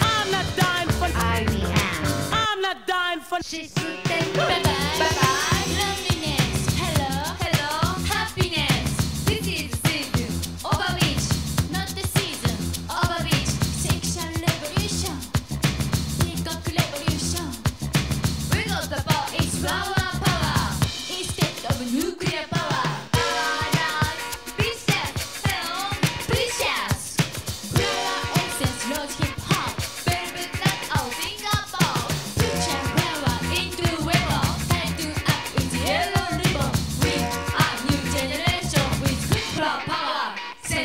I'm not dying for... I-B-M. I'm not dying for... She's... Bye-bye. Bye-bye.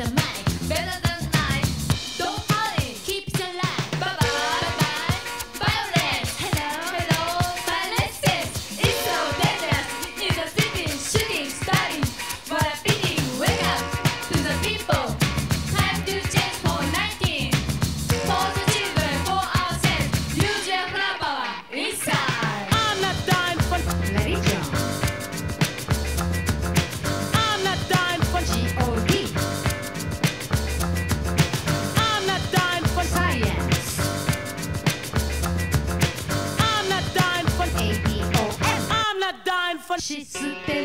the man. システ